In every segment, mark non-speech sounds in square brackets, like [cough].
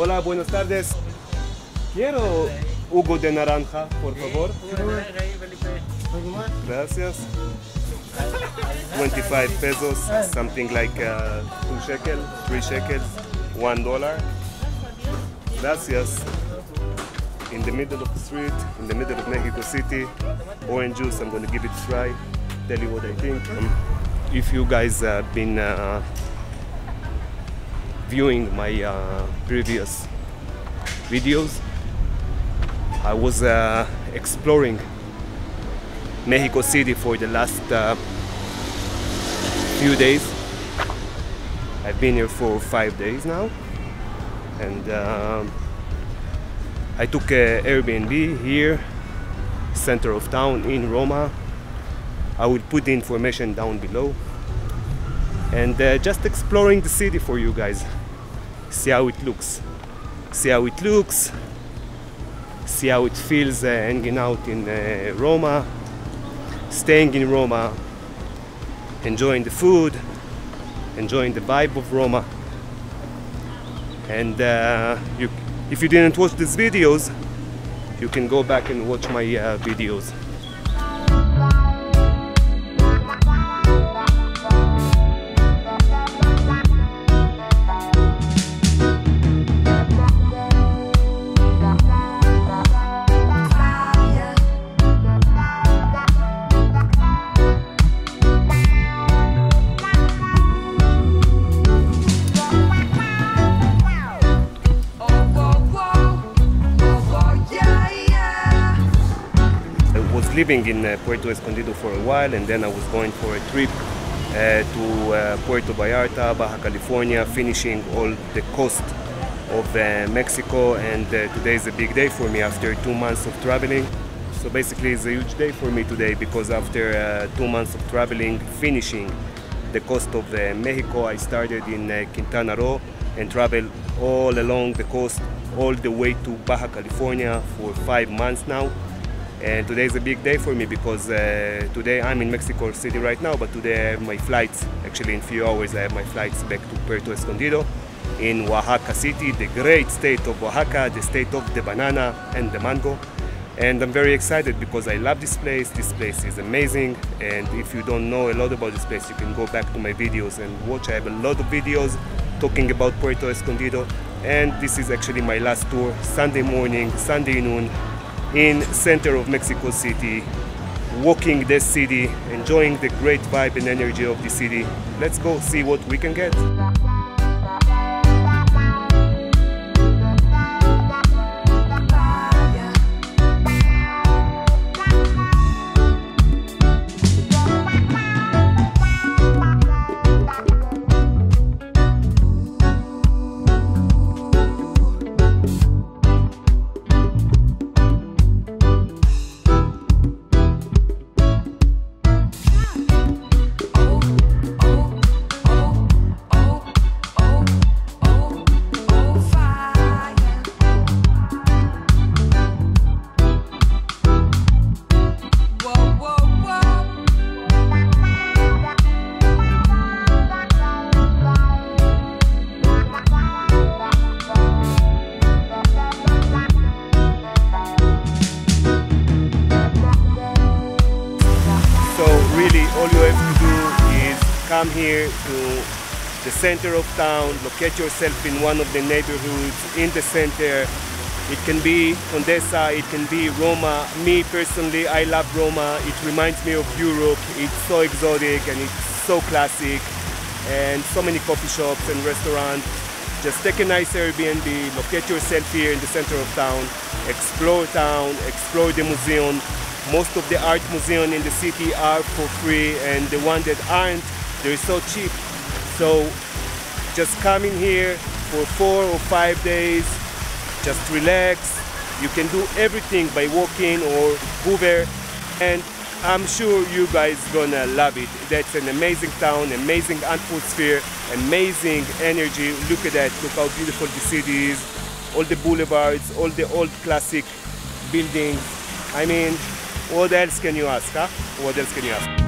Hola, buenas tardes. Quiero jugo de naranja, por favor. Gracias. 25 pesos, something like uh, 2 shekel, 3 shekels, 1 dollar. Gracias. In the middle of the street, in the middle of Mexico City, orange juice, I'm going to give it a try, tell you what I think. Um, if you guys have been uh, viewing my uh, previous videos, I was uh, exploring Mexico City for the last uh, few days. I've been here for five days now, and um, I took a Airbnb here, center of town in Roma. I will put the information down below, and uh, just exploring the city for you guys. See how it looks. See how it looks. See how it feels uh, hanging out in uh, Roma staying in Roma, enjoying the food, enjoying the vibe of Roma. And uh, you, if you didn't watch these videos, you can go back and watch my uh, videos. Living in uh, Puerto Escondido for a while and then I was going for a trip uh, to uh, Puerto Vallarta, Baja California, finishing all the coast of Mexico and today is a big day for me after two months of traveling. So basically it's a huge day for me today because after uh, two months of traveling, finishing the coast of uh, Mexico, I started in uh, Quintana Roo and traveled all along the coast all the way to Baja California for five months now. And today is a big day for me because uh, today I'm in Mexico City right now, but today I have my flights. Actually, in a few hours, I have my flights back to Puerto Escondido in Oaxaca City, the great state of Oaxaca, the state of the banana and the mango. And I'm very excited because I love this place. This place is amazing. And if you don't know a lot about this place, you can go back to my videos and watch. I have a lot of videos talking about Puerto Escondido. And this is actually my last tour, Sunday morning, Sunday noon, in center of Mexico City, walking the city, enjoying the great vibe and energy of the city. Let's go see what we can get. Really all you have to do is come here to the center of town, locate yourself in one of the neighborhoods in the center. It can be Condesa, it can be Roma. Me personally, I love Roma. It reminds me of Europe. It's so exotic and it's so classic and so many coffee shops and restaurants. Just take a nice Airbnb, locate yourself here in the center of town, explore town, explore the museum. Most of the art museums in the city are for free and the ones that aren't, they're so cheap. So just come in here for four or five days, just relax. You can do everything by walking or Uber and I'm sure you guys gonna love it. That's an amazing town, amazing atmosphere, amazing energy. Look at that, look how beautiful the city is. All the boulevards, all the old classic buildings. I mean, what else can you ask, huh? What else can you ask? if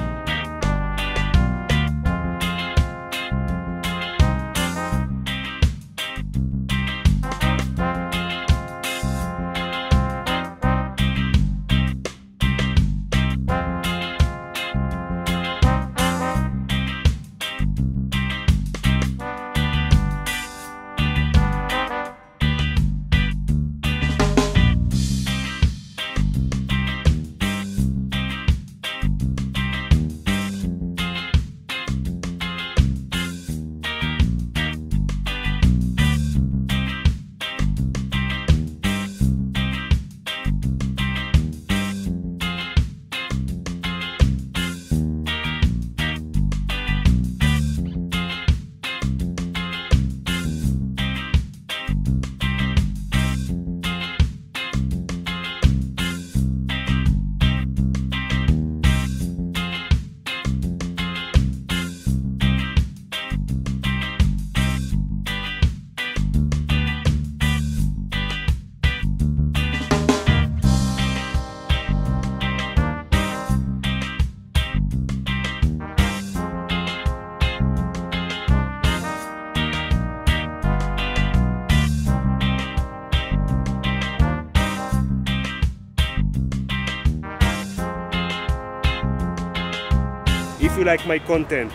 you like my content,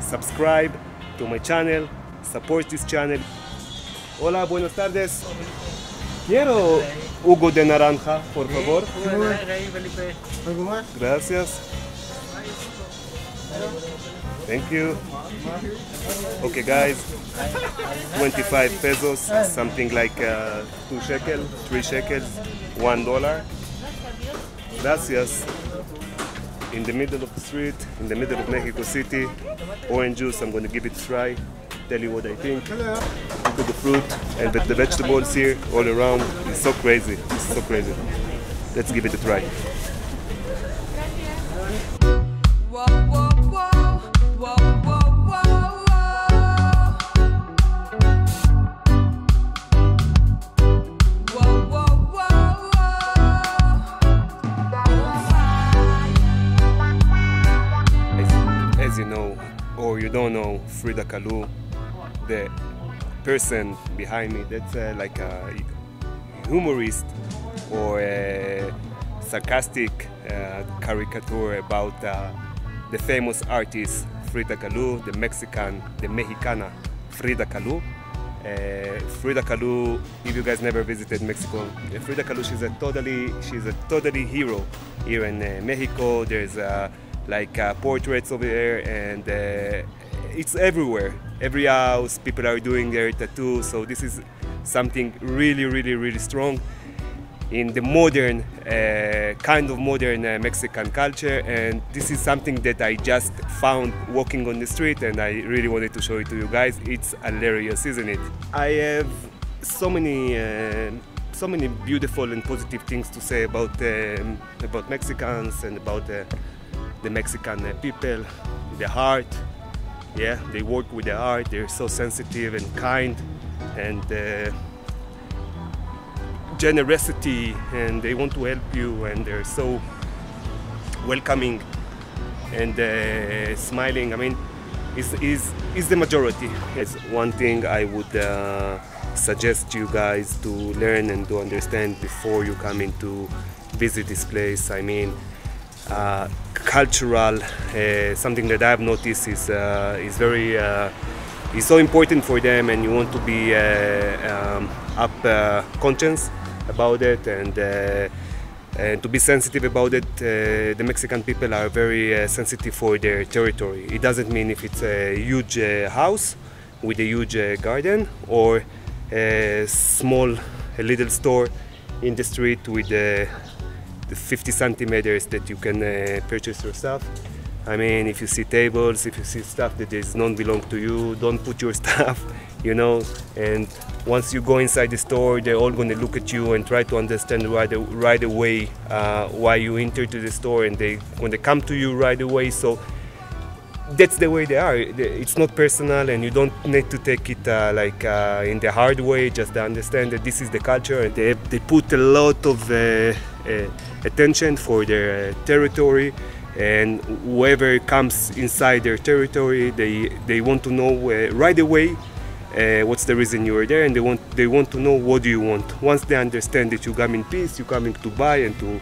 subscribe to my channel, support this channel. Hola, buenas tardes. Quiero jugo de naranja, por favor. Gracias. Thank you. Okay, guys. 25 pesos, something like uh, 2 shekels, 3 shekels, 1 dollar. Gracias. In the middle of the street, in the middle of Mexico City, orange juice, I'm going to give it a try, tell you what I think. Look at the fruit and the, the vegetables here all around. It's so crazy. It's so crazy. Let's give it a try. Whoa, whoa, whoa, know, or you don't know, Frida Kahlo, the person behind me, that's uh, like a humorist or a sarcastic uh, caricature about uh, the famous artist Frida Kahlo, the Mexican, the Mexicana Frida Kahlo. Uh, Frida Kahlo, if you guys never visited Mexico, uh, Frida Kahlo, she's a totally, she's a totally hero here in uh, Mexico. There's uh, like uh, portraits over there, and uh, it's everywhere. Every house, people are doing their tattoo. So this is something really, really, really strong in the modern, uh, kind of modern uh, Mexican culture. And this is something that I just found walking on the street, and I really wanted to show it to you guys. It's hilarious, isn't it? I have so many. Uh, so many beautiful and positive things to say about um, about Mexicans and about uh, the Mexican uh, people, the heart. Yeah, they work with the heart. They're so sensitive and kind, and uh, generosity and they want to help you and they're so welcoming and uh, smiling. I mean, is is is the majority. It's one thing I would uh, suggest you guys to learn and to understand before you come in to visit this place. I mean, uh, cultural uh, something that I've noticed is uh, is very uh, is so important for them, and you want to be uh, um, up conscious about it and. And to be sensitive about it, uh, the Mexican people are very uh, sensitive for their territory. It doesn't mean if it's a huge uh, house with a huge garden or a small, a little store in the street with the 50 centimeters that you can uh, purchase yourself. I mean, if you see tables, if you see stuff that does not belong to you, don't put your [laughs] stuff, you know. And once you go inside the store, they're all going to look at you and try to understand right, right away uh, why you entered to the store, and they when they come to you right away. So that's the way they are. It's not personal, and you don't need to take it uh, like uh, in the hard way. Just to understand that this is the culture, and they they put a lot of uh, attention for their uh, territory. And whoever comes inside their territory, they they want to know uh, right away uh, what's the reason you are there, and they want they want to know what do you want. Once they understand that you come in peace, you're coming to buy and to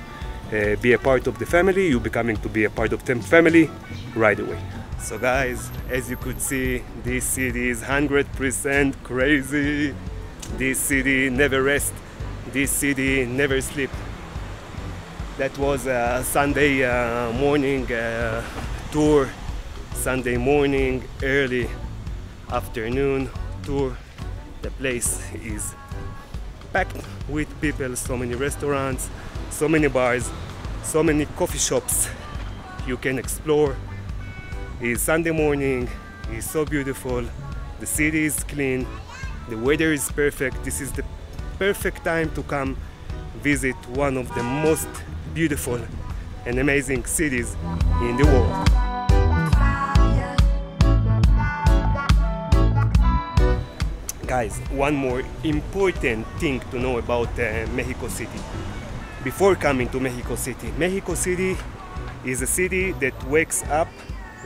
uh, be a part of the family, you're becoming to be a part of the family right away. So guys, as you could see, this city is 100% crazy. This city never rest. This city never sleep. That was a Sunday uh, morning uh, tour. Sunday morning, early afternoon tour. The place is packed with people, so many restaurants, so many bars, so many coffee shops you can explore. It's Sunday morning, it's so beautiful, the city is clean, the weather is perfect. This is the perfect time to come visit one of the most beautiful and amazing cities in the world. Guys, one more important thing to know about uh, Mexico City. Before coming to Mexico City, Mexico City is a city that wakes up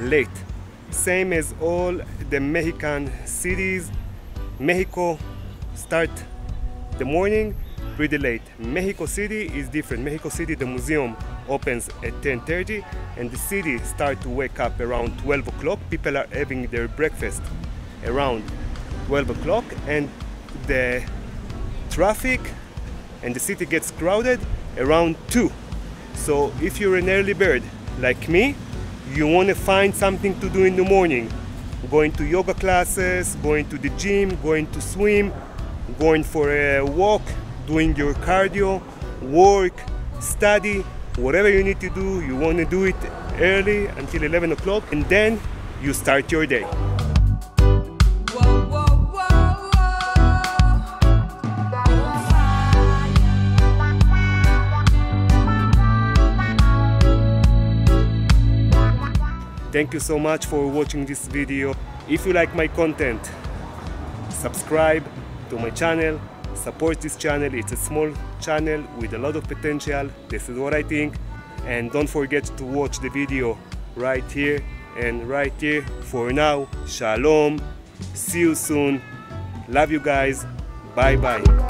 late. Same as all the Mexican cities, Mexico start the morning pretty late. Mexico City is different. Mexico City, the museum opens at 10:30, and the city start to wake up around 12 o'clock. People are having their breakfast around 12 o'clock, and the traffic and the city gets crowded around 2. So if you're an early bird like me, you want to find something to do in the morning. Going to yoga classes, going to the gym, going to swim, going for a walk, doing your cardio, work, study, whatever you need to do, you want to do it early until 11 o'clock, and then you start your day. Thank you so much for watching this video. If you like my content, subscribe to my channel, support this channel. It's a small channel with a lot of potential. This is what I think. And don't forget to watch the video right here and right here. For now, shalom. See you soon. Love you guys. Bye bye.